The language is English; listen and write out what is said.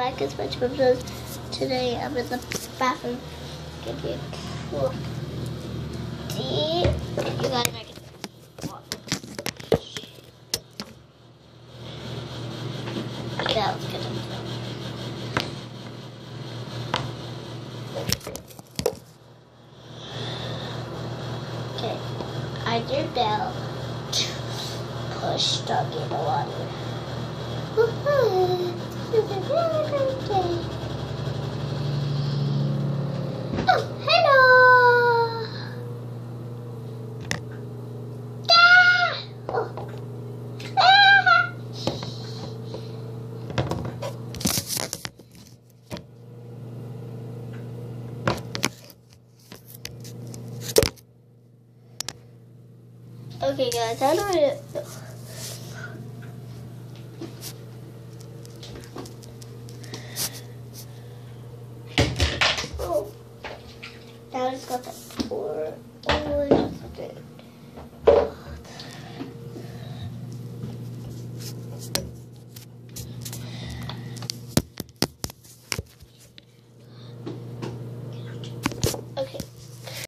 back as much videos. Today I'm in the bathroom. Give a cool tea. You guys make it. That was good. Okay, I do bell. Push dog in the water. Oh, hello! Oh. Okay, guys, how do I? Oh, now it's got the four Oh, it's good.